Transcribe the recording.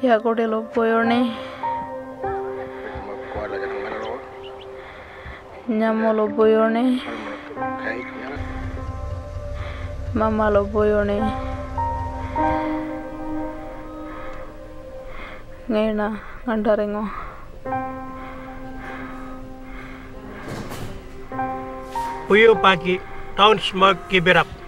Ya aku udah lupa ya nih. ng ano, nyamo lupa boyone kahit nga. mama ngena ngandarengo Puyo pagi tahun semua kiberap.